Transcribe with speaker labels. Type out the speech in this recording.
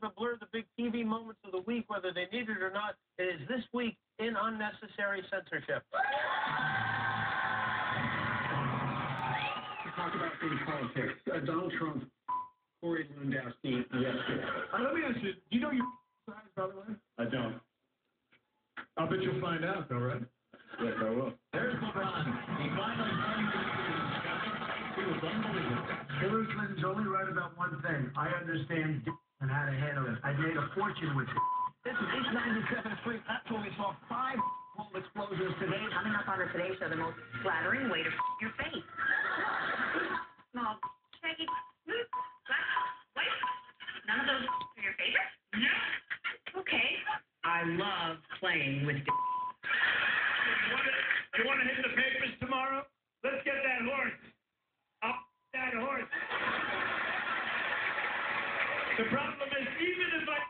Speaker 1: to blur the big TV moments of the week, whether they need it or not. It is this week in unnecessary censorship.
Speaker 2: to talk about city politics. Uh, Donald Trump, Corey Lewandowski yesterday.
Speaker 3: Uh, let me ask you, do you know your size, by the way?
Speaker 2: I don't.
Speaker 3: I'll bet you'll find out, though, right?
Speaker 2: Yes, I will.
Speaker 4: There's LeBron. He finally finally He was unbelievable.
Speaker 5: Hillary Clinton's only right about one thing. I understand and how to handle it. I made a fortune with it.
Speaker 6: This is East 97th Street. That's where we saw five home explosions today.
Speaker 7: Coming up on the Today Show, the most flattering way to f- your face. Small, shaggy, smooth, black, white. None of those are your favorite? Yeah. Okay. I love playing with.
Speaker 4: The problem is, even if I